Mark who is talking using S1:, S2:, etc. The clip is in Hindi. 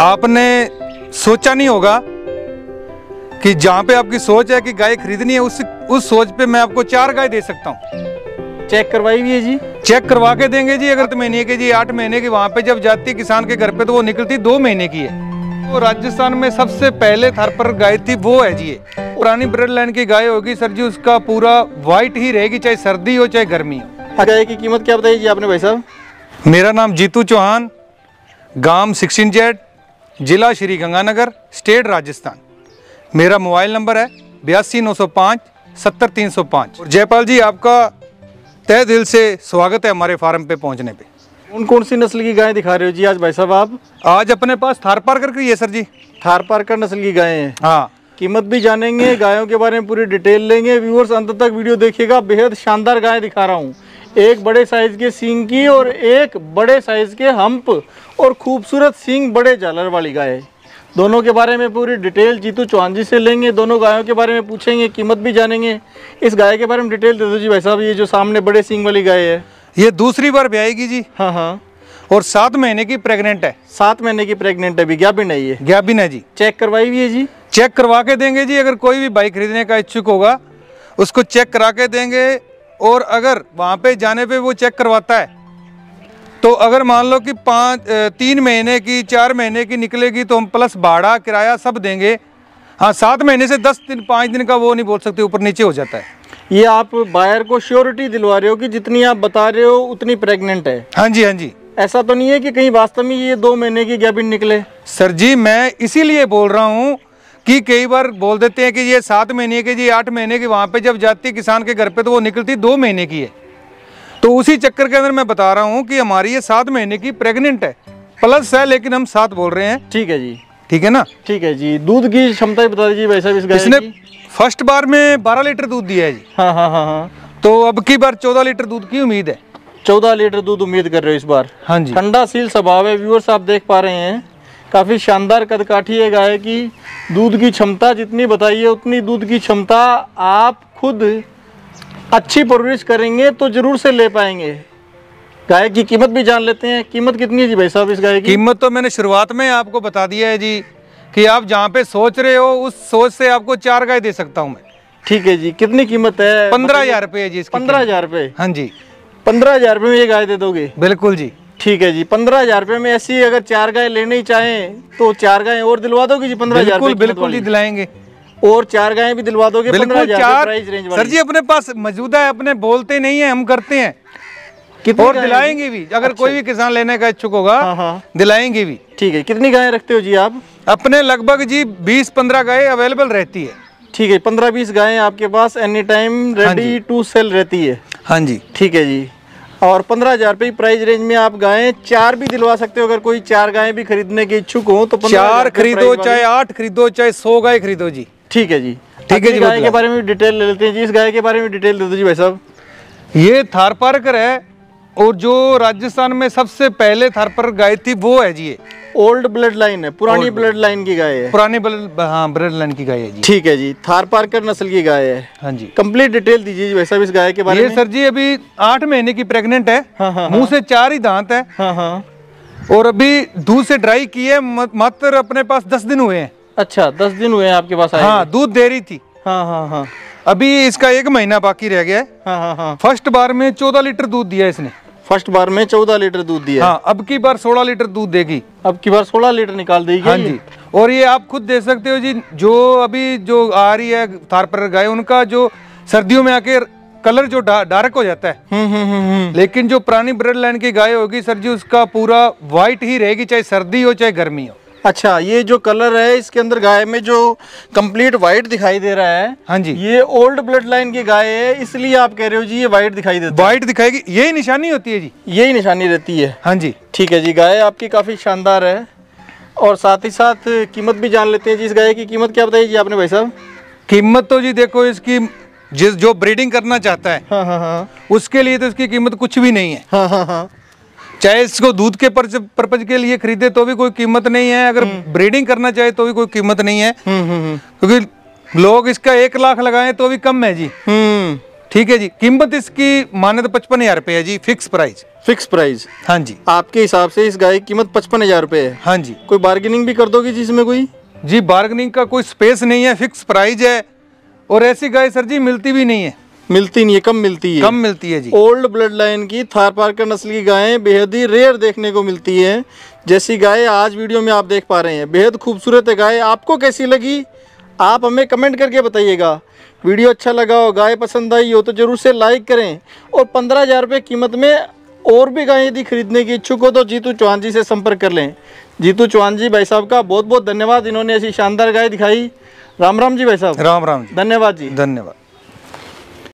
S1: आपने सोचा नहीं होगा कि जहाँ पे आपकी सोच है कि गाय खरीदनी है उस उस सोच पे मैं आपको चार गाय दे सकता हूँ।
S2: चेक करवाई हुई है जी?
S1: चेक करवा के देंगे जी अगर तो महीने की जी आठ महीने की। वहाँ पे जब जाती है किसान के घर पे तो वो निकलती दो महीने की है। तो राजस्थान में सबसे पहले थर पर गाय थी वो है जी पुरानी ब्रेड लाइन की गाय होगी सर जी उसका पूरा व्हाइट ही रहेगी चाहे सर्दी हो चाहे गर्मी हो।
S2: गाय की कीमत क्या बताई जी आपने भाई साहब?
S1: मेरा नाम जीतू चौहान गाँव सिक्सटीन जेड जिला श्री गंगानगर स्टेट राजस्थान। मेरा मोबाइल नंबर है बयासी नौ सौ पाँच सत्तर तीन सौ पाँच। जयपाल जी आपका तय दिल से स्वागत है हमारे फार्म पे पहुँचने पे।
S2: कौन कौन सी नस्ल की गाय दिखा रहे हो जी आज भाई साहब आप?
S1: आज अपने पास थार पारकर की है सर जी।
S2: थार पारकर नस्ल की गाय हैं।
S1: हाँ।
S2: कीमत भी जानेंगे गायों के बारे में पूरी डिटेल लेंगे व्यूअर्स अंत तक वीडियो देखिएगा। बेहद शानदार गाय दिखा रहा हूँ। एक बड़े साइज़ के सींग की और एक बड़े साइज़ के हम्प और खूबसूरत सींग बड़े झालर वाली गाय। दोनों के बारे में पूरी डिटेल जीतू चौहान जी से लेंगे। दोनों गायों के बारे में पूछेंगे कीमत भी जानेंगे। इस गाय के बारे में डिटेल दे दो जी भाई साहब ये जो सामने बड़े सींग वाली गाय है।
S1: ये दूसरी बार ब्याएगी जी।
S2: हाँ हाँ।
S1: और सात महीने की प्रेग्नेंट है।
S2: सात महीने की प्रेग्नेंट है विज्ञापन है ये?
S1: ग्याबिन है जी?
S2: चेक करवाई हुई है जी?
S1: चेक करवा के देंगे जी अगर कोई भी बाइक खरीदने का इच्छुक होगा उसको चेक करा के देंगे। और अगर वहाँ पे जाने पे वो चेक करवाता है तो अगर मान लो कि पाँच तीन महीने की चार महीने की निकलेगी तो हम प्लस भाड़ा किराया सब देंगे। हाँ सात महीने से दस दिन पाँच दिन का वो नहीं बोल सकते ऊपर नीचे हो जाता है।
S2: ये आप बायर को श्योरिटी दिलवा रहे हो कि जितनी आप बता रहे हो उतनी प्रेग्नेंट है?
S1: हाँ जी हाँ जी।
S2: ऐसा तो नहीं है कि कहीं वास्तव में ये दो महीने की गैबिन निकले?
S1: सर जी मैं इसीलिए बोल रहा हूँ कि कई बार बोल देते हैं कि ये सात महीने की जी आठ महीने की वहाँ पे जब जाती किसान के घर पे तो वो निकलती दो महीने की है। तो उसी चक्कर के अंदर मैं बता रहा हूँ कि हमारी ये सात महीने की प्रेग्नेंट है। प्लस है लेकिन हम सात बोल रहे हैं।
S2: ठीक है जी।
S1: ठीक है ना?
S2: ठीक है जी। दूध की क्षमता बता दीजिए वैसा गाय
S1: इसने फ़र्स्ट बार में बारह लीटर दूध दिया है जी।
S2: हाँ हाँ हाँ हाँ।
S1: तो अब की बार चौदह लीटर दूध की उम्मीद है।
S2: चौदह लीटर दूध उम्मीद कर रहे हो इस बार?
S1: हाँ जी।
S2: ठंडा सील स्वभाव है व्यूअर्स आप देख पा रहे हैं। काफ़ी शानदार कदकाठी है गाय की। दूध की क्षमता जितनी बताइए उतनी दूध की क्षमता आप खुद अच्छी परवरिश करेंगे तो ज़रूर से ले पाएँगे। गाय की कीमत भी जान लेते हैं। कीमत कितनी है जी भाई साहब इस गाय की?
S1: कीमत तो मैंने शुरुआत में आपको बता दिया है जी कि आप जहाँ पे सोच रहे हो उस सोच से आपको चार गाय दे सकता हूँ मैं।
S2: ठीक है जी। कितनी कीमत है?
S1: पंद्रह हज़ार रुपये है जी
S2: पंद्रह हज़ार रुपये?
S1: हाँ जी।
S2: पंद्रह हज़ार रुपये में ये गाय दे दोगे?
S1: बिल्कुल जी।
S2: ठीक है जी पंद्रह हज़ार रुपये में ऐसी अगर चार गाय लेने ही चाहें तो चार गाय और दिलवा दोगे जी पंद्रह हज़ार
S1: बिल्कुल बिल्कुल जी दिलाएँगे।
S2: और चार गाय भी दिलवा दोगे पंद्रह
S1: बिल्कुल
S2: हज़ार
S1: चार
S2: प्राइस रेंज
S1: सर जी अपने पास मौजूदा है अपने बोलते नहीं है हम करते हैं।
S2: कितनी
S1: और दिलाएँगे भी अगर अच्छा। कोई भी किसान लेने का इच्छुक होगा
S2: हाँ, हाँ।
S1: दिलाएँगे भी।
S2: ठीक है कितनी गायें रखते हो जी आप?
S1: अपने लगभग जी बीस पंद्रह गाय अवेलेबल रहती है।
S2: ठीक है पंद्रह बीस गायें आपके पास any time ready to sell रहती है।
S1: हाँ जी।
S2: ठीक है जी। और पंद्रह हज़ार रुपये प्राइस रेंज में आप गायें चार भी दिलवा सकते हो। अगर कोई चार गायें भी खरीदने के इच्छुक हो तो
S1: चार खरीदो चाहे आठ खरीदो चाहे सौ गाय खरीदो जी।
S2: ठीक है जी।
S1: ठीक है जी,
S2: गाय के बारे में डिटेल ले लेते हैं जी। इस गाय के बारे में डिटेल दे दो जी भाई साहब।
S1: ये थार पार्कर है। और जो राजस्थान में सबसे पहले थार पर गाय थी वो है जी
S2: ओल्ड ब्लड लाइन है पुरानी ब्लड लाइन की गाय है।
S1: पुरानी बल- हाँ ब्रेड लाइन की गाय है जी।
S2: ठीक है जी थार पारकर नस्ल की गाय है।
S1: हाँ जी।
S2: कंप्लीट डिटेल दीजिए जी भाई साहब इस गाय के बारे
S1: ये
S2: में।
S1: सर जी अभी आठ महीने की प्रेग्नेंट है।
S2: हाँ, हाँ,
S1: मुँह से चार ही दांत है।
S2: हाँ हाँ।
S1: और अभी दूध से ड्राई की है मात्र अपने पास दस दिन हुए हैं।
S2: अच्छा दस दिन हुए हैं आपके पास
S1: हाँ दूध दे रही थी।
S2: हाँ हाँ हाँ।
S1: अभी इसका एक महीना बाकी रह गया है।
S2: हाँ हाँ हाँ।
S1: फ़र्स्ट बार में चौदह लीटर दूध दिया इसने।
S2: फ़र्स्ट बार में चौदह लीटर दूध दिया
S1: हाँ। अब की बार सोलह लीटर दूध देगी।
S2: अब की बार सोलह लीटर निकाल देगी
S1: हाँ जी। और ये आप खुद देख सकते हो जी जो अभी जो आ रही है थार पर गाय उनका जो सर्दियों में आके कलर जो डार्क हो जाता है।
S2: हम्म हम्म हम्म हम्म।
S1: लेकिन जो पुरानी ब्रेड लाइन की गाय होगी सर जी उसका पूरा व्हाइट ही रहेगी चाहे सर्दी हो चाहे गर्मी हो।
S2: अच्छा ये जो कलर है इसके अंदर गाय में जो कंप्लीट व्हाइट दिखाई दे रहा है
S1: हाँ जी।
S2: ये ओल्ड ब्लड लाइन की गाय है इसलिए आप कह रहे हो जी ये व्हाइट दिखाई देता
S1: व्हाइट दिखाएगी यही निशानी होती है जी।
S2: है यही निशानी रहती है।
S1: हाँ जी।
S2: ठीक है जी गाय आपकी काफ़ी शानदार है और साथ ही साथ कीमत भी जान लेते हैं जी इस गाय की। कीमत क्या बताइए जी आपने भाई साहब?
S1: कीमत तो जी देखो इसकी जिस जो ब्रीडिंग करना चाहता है
S2: हाँ हाँ हाँ।
S1: उसके लिए तो इसकी कीमत कुछ भी नहीं है।
S2: हाँ हाँ हाँ।
S1: चाहे इसको दूध के पर्पज के लिए खरीदे तो भी कोई कीमत नहीं है। अगर ब्रीडिंग करना चाहे तो भी कोई कीमत नहीं है।
S2: हम्म हम्म हम्म।
S1: क्योंकि लोग इसका एक लाख लगाए तो भी कम है जी।
S2: हम्म।
S1: ठीक है जी। कीमत इसकी माने तो पचपन हज़ार रुपये है जी फिक्स प्राइस
S2: फिक्स प्राइस
S1: हाँ जी।
S2: आपके हिसाब से इस गाय की कीमत पचपन हज़ार रुपये है?
S1: हाँ जी।
S2: कोई बार्गेनिंग भी कर दोगे जिसमें कोई?
S1: जी बार्गेनिंग का कोई स्पेस नहीं है फिक्स प्राइस है। और ऐसी गाय सर जी मिलती भी नहीं है।
S2: मिलती नहीं है कम मिलती है।
S1: कम मिलती है जी।
S2: ओल्ड ब्लड लाइन की थार पारकर नस्ल की गायें बेहद ही रेयर देखने को मिलती हैं जैसी गाय आज वीडियो में आप देख पा रहे हैं। बेहद खूबसूरत है गाय। आपको कैसी लगी? आप हमें कमेंट करके बताइएगा। वीडियो अच्छा लगा हो गाय पसंद आई हो तो ज़रूर से लाइक करें। और पंद्रह हज़ार रुपये कीमत में और भी गाय यदि खरीदने की इच्छुक हो तो जीतू चौहान जी से संपर्क कर लें। जीतू चौहान जी भाई साहब का बहुत बहुत धन्यवाद। इन्होंने ऐसी शानदार गाय दिखाई। राम राम जी भाई साहब।
S1: राम राम जी।
S2: धन्यवाद जी।
S1: धन्यवाद।